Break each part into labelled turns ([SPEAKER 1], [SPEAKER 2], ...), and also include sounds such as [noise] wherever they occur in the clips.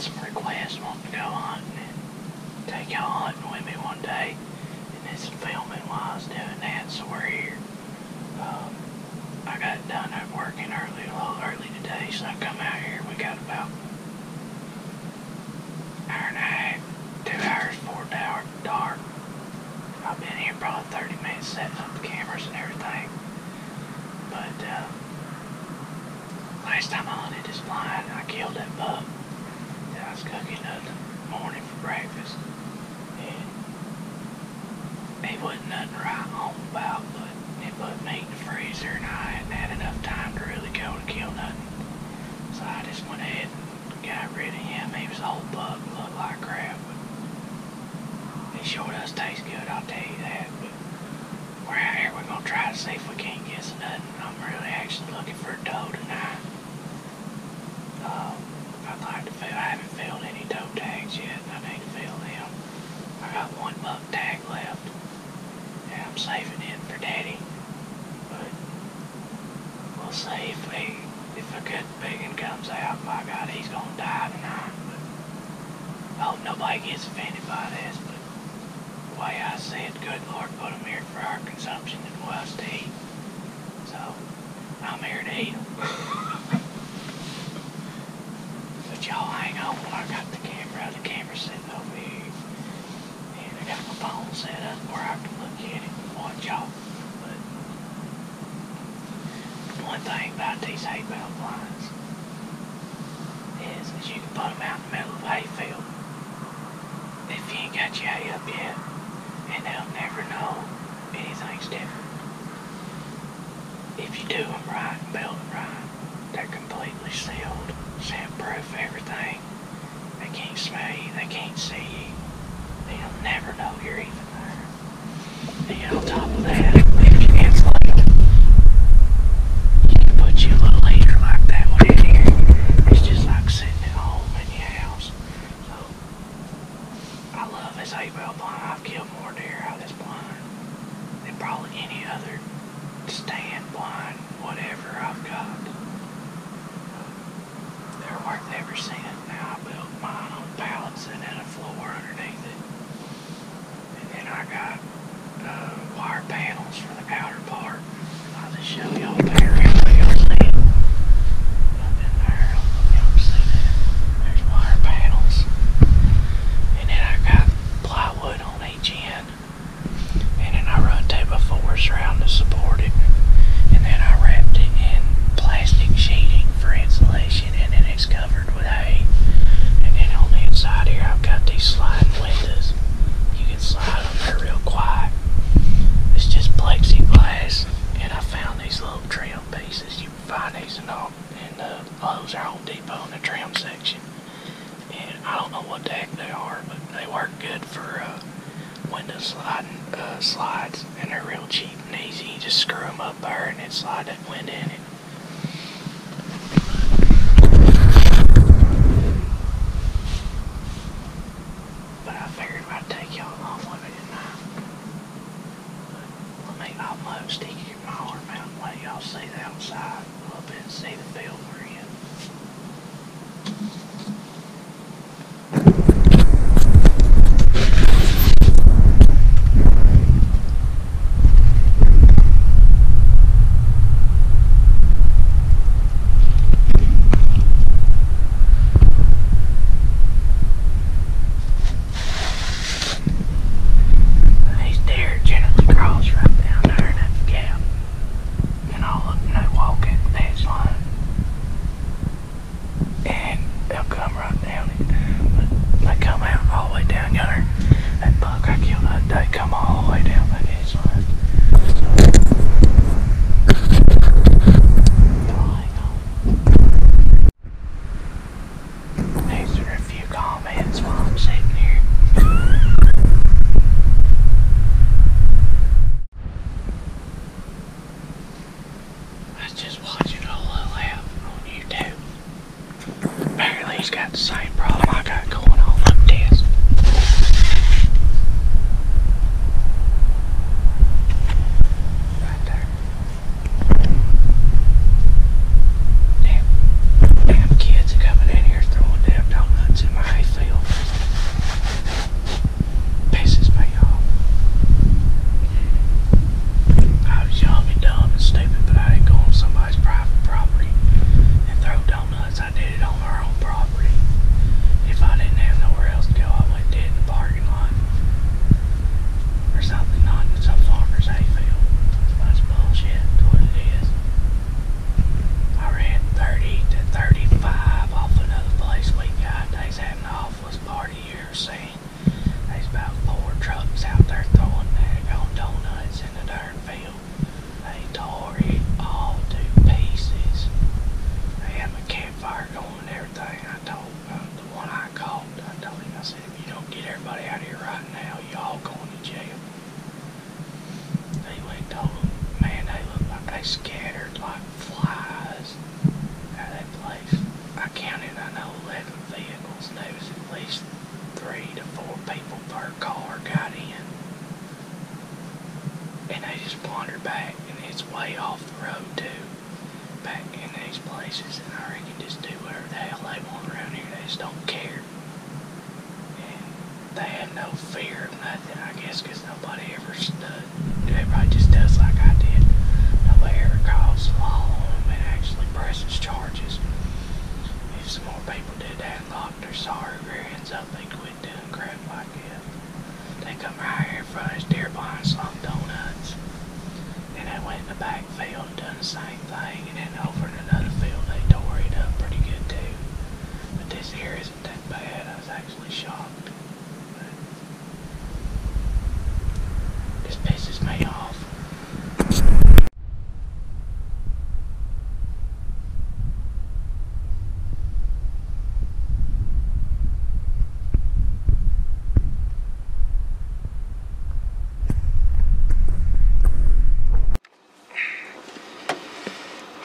[SPEAKER 1] some requests wanting to go hunting and take y'all hunting with me one day. And some filming while I was doing that, so we're here. Um, I got done at working early, a little early today, so I come out here. We got about hour and a half, two hours before dark. dark. I've been here probably 30 minutes setting up the cameras and everything. But uh, last time I hunted this blind, I killed that buck was cooking the morning for breakfast. And he wasn't nothing to write home about, but it put meat in the freezer and I hadn't had enough time to really go and kill nothing. So I just went ahead and got rid of him. He was a whole buck, looked like crap. But it sure does taste good, I'll tell you that. But we're out here, we're gonna try to see if we can't get some nothing. I'm really actually looking for a doe tonight. Um, I'd like to fill, I haven't filled any doe tags yet, and I need to fill them. I got one buck tag left, and I'm saving it for daddy. But we'll see if we, good big comes out, my God, he's gonna die tonight. But I hope nobody gets offended by this, but the way I see it, good Lord put them here for our consumption and us to eat. So, I'm here to eat eat 'em. But y'all hang on while I got the camera. The camera's sitting over here. And I got my phone set up where I can look at it and watch y'all. But one thing about these hay bale blinds is that you can put them out in the middle of a hayfield. If you ain't got your hay up yet, and they'll never know anything's different. If you do them right and build them right, they're completely sealed, soundproof, everything. They can't smell you, they can't see you. They'll never know you're even there. And on top of that, if you insulate them, you can put you a little heater like that one in here. It's just like sitting at home in your house. So, I love this eight bell blind. I've killed more deer out of this blind than probably any other stand blind, whatever I've got. They're worth every cent. Now I built mine on pallets and then a floor underneath it. And then I got uh, wire panels for the outer part. I'll just show y'all there. Everybody y'all see it. Up in there. I don't know if y'all can see that. There's wire panels. And then I got plywood on each end. And then I run two by fours around to support it. And then I wrapped it in plastic sheeting for insulation and then it's covered with hay. And then on the inside here I've got these sliding windows. You can slide them, they're real quiet. It's just plexiglass. And I found these little trim pieces. You can find these in, all, in the Lowe's or Home Depot in the trim section. And I don't know what the heck they are, but they work good for uh, window sliding uh, slides, and they're real cheap and easy. You just screw them up there and then slide that window in it. But I figured I'd take y'all along with me tonight. But let my arm out and let y'all see the outside a little bit see the field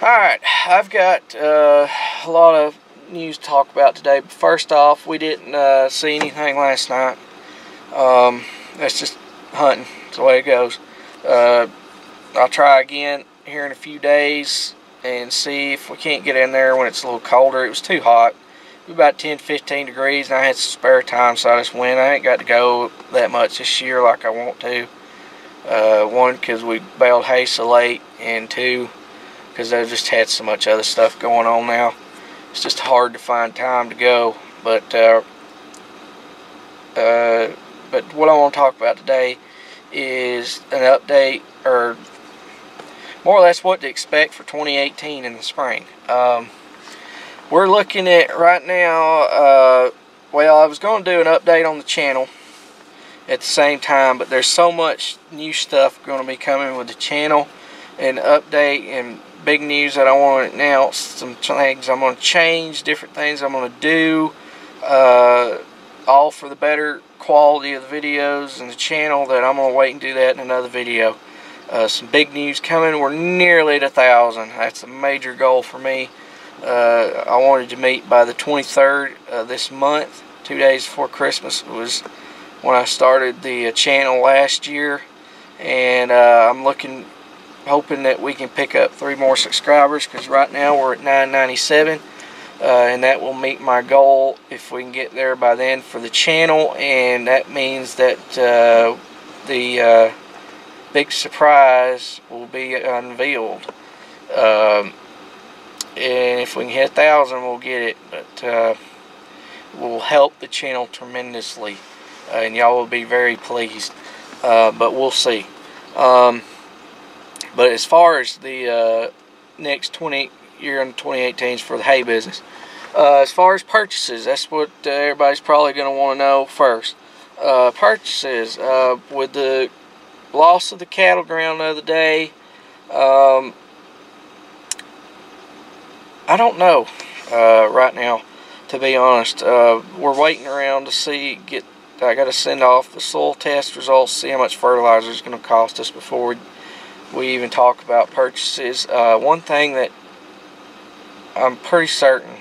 [SPEAKER 1] Alright, I've got uh, a lot of news to talk about today. First off, we didn't uh, see anything last night. Um, that's just hunting. That's the way it goes. Uh, I'll try again here in a few days and see if we can't get in there when it's a little colder. It was too hot. It was about 10, 15 degrees, and I had some spare time, so I just went. I ain't got to go that much this year like I want to. Uh, one, because we baled hay so late, and two, because I've just had so much other stuff going on now. It's just hard to find time to go. But uh, uh, but what I want to talk about today is an update, or more or less what to expect for 2018 in the spring. Um, we're looking at right now. Uh, well, I was going to do an update on the channel at the same time, but there's so much new stuff going to be coming with the channel and update and big news that I want to announce. Some things I'm going to change, different things I'm going to do, uh, all for the better quality of the videos and the channel. That I'm going to wait and do that in another video. Uh, some big news coming. We're nearly at a thousand. That's a major goal for me. Uh, I wanted to meet by the 23rd of this month, two days before Christmas. Was when I started the channel last year, and uh, I'm looking hoping that we can pick up three more subscribers because right now we're at 997 uh, and that will meet my goal if we can get there by then for the channel and that means that uh, the uh, big surprise will be unveiled. Um, and if we can hit a thousand we'll get it but uh, will help the channel tremendously and y'all will be very pleased. Uh, but we'll see. Um, but as far as the uh, next 20 year in 2018 is for the hay business. Uh, as far as purchases, that's what uh, everybody's probably going to want to know first. Uh, purchases uh, with the loss of the cattle ground the other day. Um, I don't know uh, right now, to be honest. we're waiting around to see get. I got to send off the soil test results, see how much fertilizer is going to cost us before we we even talk about purchases. Uh, one thing that I'm pretty certain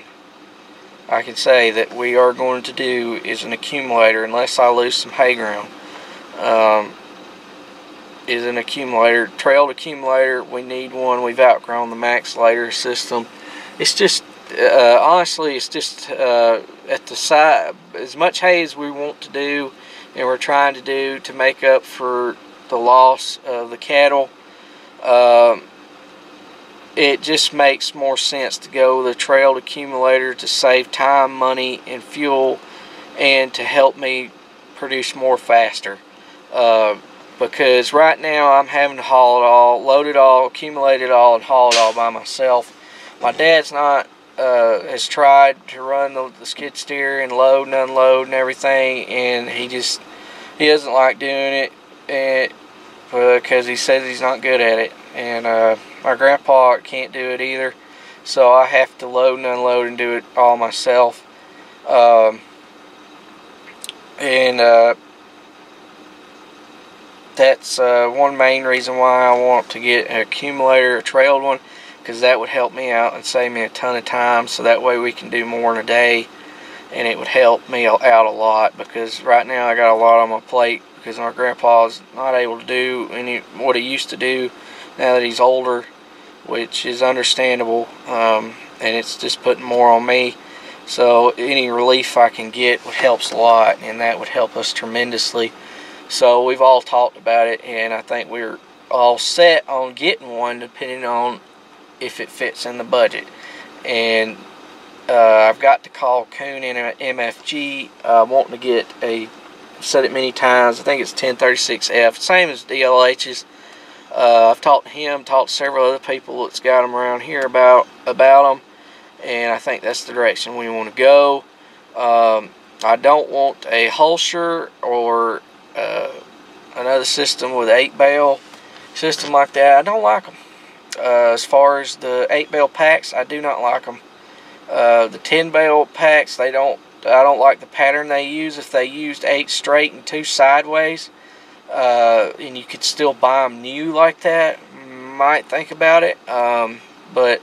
[SPEAKER 1] I can say that we are going to do is an accumulator, unless I lose some hay ground. Um, is an accumulator, trailed accumulator. We need one. We've outgrown the Maxxlader system. It's just, uh, honestly, it's just uh, at the side, as much hay as we want to do and we're trying to do to make up for the loss of the cattle um, it just makes more sense to go the trailed accumulator to save time, money, and fuel, and to help me produce more faster. Uh, because right now I'm having to haul it all, load it all, accumulate it all, and haul it all by myself. My dad's not uh, has tried to run the, the, skid steer and load and unload and everything, and he just he doesn't like doing it. And because he says he's not good at it. And uh, my grandpa can't do it either. So I have to load and unload and do it all myself. Um, and uh, that's uh, one main reason why I want to get an accumulator, a trailed one, because that would help me out and save me a ton of time. So that way we can do more in a day, and it would help me out a lot because right now I got a lot on my plate because my grandpa's not able to do any what he used to do now that he's older, which is understandable. Um, and it's just putting more on me.
[SPEAKER 2] So any relief I can get helps a lot, and that would help us tremendously. So we've all talked about it, and I think we're all set on getting one, depending on if it fits in the budget. And uh, I've got to call Kuhns and MFG, uh, wanting to get a. Said it many times. I think it's 1036F, same as DLH's. Uh, I've talked to him, talked to several other people that's got them around here about about them, and I think that's the direction we want to go. Um, I don't want a Hulsher or uh, another system with eight bale system like that. I don't like them. Uh, as far as the eight bale packs, I do not like them. Uh, the ten bale packs, they don't. I don't like the pattern they use. If they used eight straight and two sideways, uh, and you could still buy them new like that, might think about it. Um, but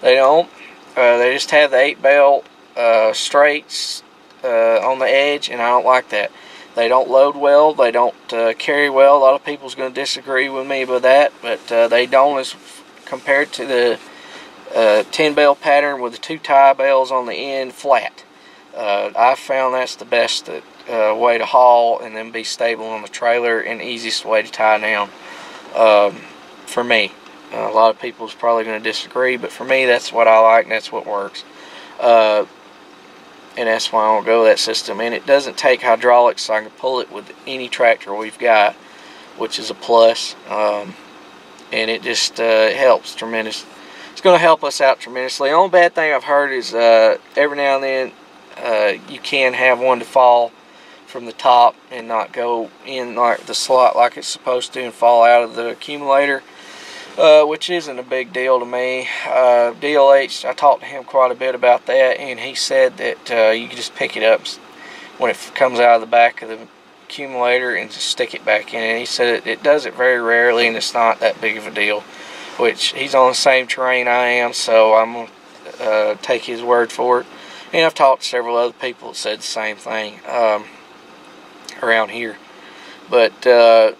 [SPEAKER 2] they don't. Uh, they just have the eight belt uh, straights uh, on the edge, and I don't like that. They don't load well. They don't uh, carry well. A lot of people's going to disagree with me with that, but uh, they don't as compared to the uh, 10 bale pattern with the two tie bells on the end flat. I found that's the best uh, way to haul and then be stable on the trailer and easiest way to tie down um, for me. Uh, a lot of people is probably going to disagree, but for me, that's what I like and that's what works. Uh, and that's why I will go that system. And it doesn't take hydraulics, so I can pull it with any tractor we've got, which is a plus. Um, and it just uh, helps tremendous. It's going to help us out tremendously. The only bad thing I've heard is uh, every now and then uh, you can have one to fall from the top and not go in like the slot like it's supposed to and fall out of the accumulator. Uh, which isn't a big deal to me. Uh, DLH, I talked to him quite a bit about that, and he said that uh, you can just pick it up when it comes out of the back of the accumulator and just stick it back in. And he said it, it does it very rarely, and it's not that big of a deal. Which he's on the same terrain I am, so I'm gonna uh, take his word for it. And I've talked to several other people that said the same thing. Um, around here. But uh,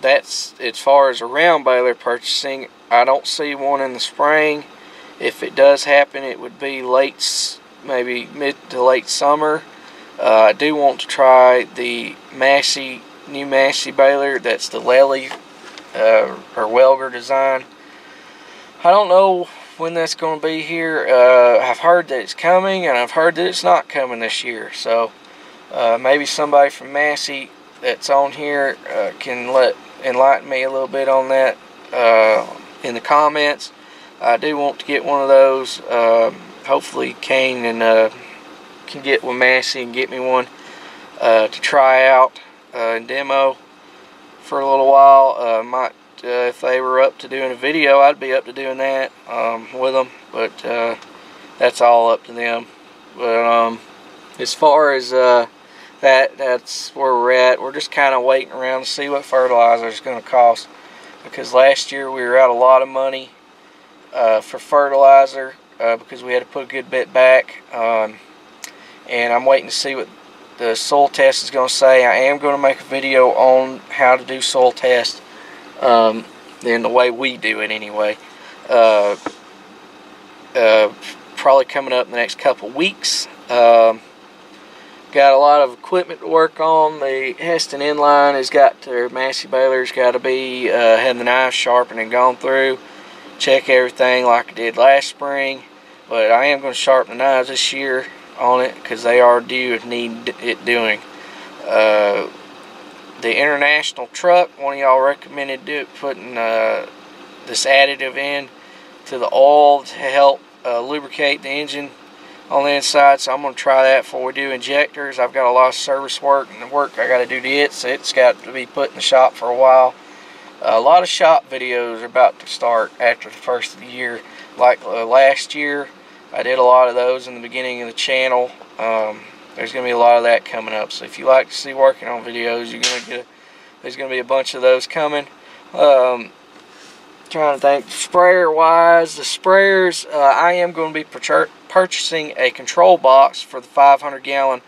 [SPEAKER 2] that's as far as around round baler purchasing. I don't see one in the spring. If it does happen, it would be late, maybe mid to late summer. Uh, I do want to try the Massey, new Massey baler. That's the Lely uh, or Welger design. I don't know when that's going to be here. Uh, I've heard that it's coming, and I've heard that it's not coming this year. So uh, maybe somebody from Massey that's on here uh, can let enlighten me a little bit on that uh, in the comments. I do want to get one of those. Um, hopefully, Kane and uh, can get with Massey and get me one uh, to try out and demo for a little while. might if they were up to doing a video, I'd be up to doing that um, with them. But that's all up to them. But um, as far as uh, that that's where we're at. We're just kind of waiting around to see what fertilizer is going to cost because last year we were out a lot of money uh, for fertilizer uh, because we had to put a good bit back. Um, and I'm waiting to see what the soil test is going to say. I am going to make a video on how to do soil test um, in the way we do it anyway. Uh, uh probably coming up in the next couple weeks. Um, got a lot of equipment to work on. The Hesston inline has got their Massey baler's got to be uh, had the knife sharpened and gone through. Check everything like I did last spring. But I am going to sharpen the knives this year on it because they are due and need it doing. Uh, the international truck, one of y'all recommended do, putting uh, this additive in to the oil to help uh, lubricate the engine on the inside. So I'm going to try that before we do injectors. I've got a lot of service work and the work I got to do to it so it's got to be put in the shop for a while. A lot of shop videos are about to start after the first of the year. Like uh, last year I did a lot of those in the beginning of the channel. Um, there's going to be a lot of that coming up so if you like to see working on videos you're going to get a, there's going to be a bunch of those coming. Um, trying to think sprayer wise the sprayers uh, I am going to be purchasing a control box for the 500 gallon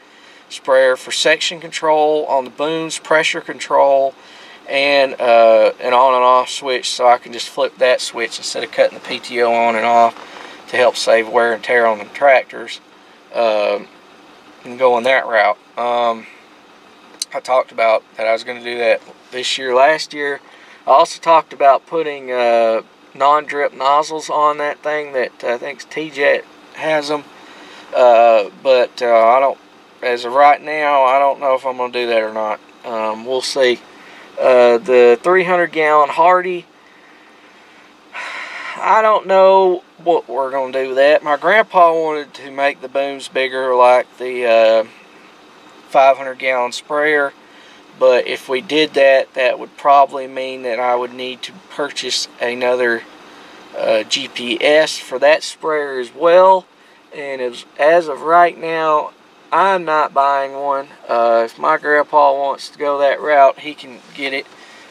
[SPEAKER 2] sprayer for section control on the booms pressure control and uh, an on and off switch so I can just flip that switch instead of cutting the PTO on and off to help save wear and tear on the tractors. Uh, and going that route. Um, I talked about that I was going to do that this year. Last year, I also talked about putting uh, non-drip nozzles on that thing that I think TeeJet has them. Uh, but uh, I don't, as of right now, I don't know if I'm going to do that or not. Um, we'll see. Uh, the 300 gallon Hardi, [sighs] I don't know what we're going to do with that. My grandpa wanted to make the booms bigger like the uh, 500 gallon sprayer. But if we did that, that would probably mean that I would need to purchase another uh, GPS for that sprayer as well. And as, as of right now, I'm not buying one. Uh, if my grandpa wants to go that route, he can get it.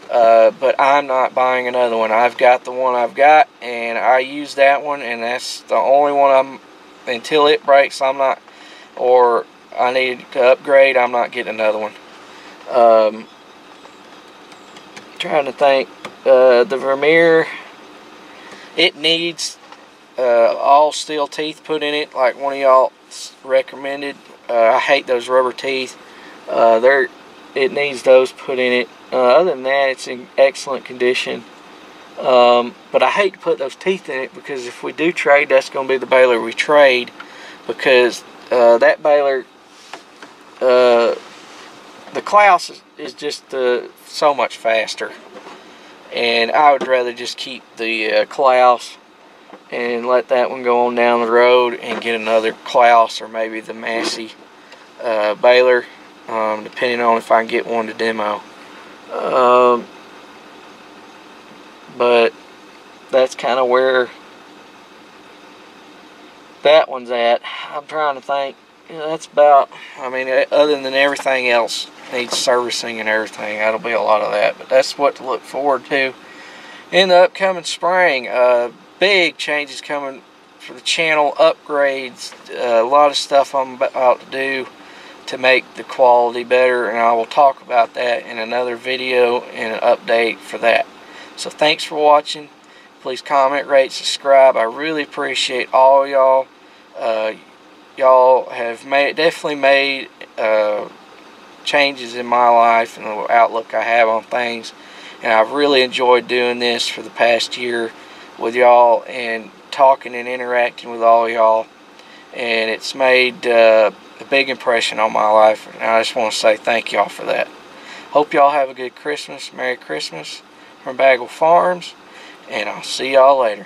[SPEAKER 2] Uh, but I'm not buying another one. I've got the one I've got, and I use that one, and that's the only one I'm until it breaks. I'm not, or I need to upgrade. I'm not getting another one. Um, trying to think. Uh, the Vermeer, it needs uh, all steel teeth put in it, like one of y'all recommended. Uh, I hate those rubber teeth. Uh, it needs those put in it. Uh, other than that, it's in excellent condition. Um, but I hate to put those teeth in it because if we do trade, that's going to be the baler we trade because uh, that baler, uh, the Claas is, is just uh, so much faster. And I would rather just keep the uh, Claas and let that one go on down the road and get another Claas or maybe the Massey uh, baler, um, depending on if I can get one to demo. Um, but that's kind of where that one's at. I'm trying to think. That's about. I mean, other than everything else needs servicing and everything, that'll be a lot of that. But that's what to look forward to in the upcoming spring. Uh, big changes coming for the channel, upgrades, uh, a lot of stuff I'm about to do to make the quality better and I will talk about that in another video and an update for that. So thanks for watching. Please comment, rate, subscribe. I really appreciate all y'all. Uh, y'all have made definitely made uh, changes in my life and the outlook I have on things. And I've really enjoyed doing this for the past year with y'all and talking and interacting with all y'all. And it's made uh, a big impression on my life. And I just want to say thank y'all for that. Hope y'all have a good Christmas. Merry Christmas from Bagwell Farms. And I'll see y'all later.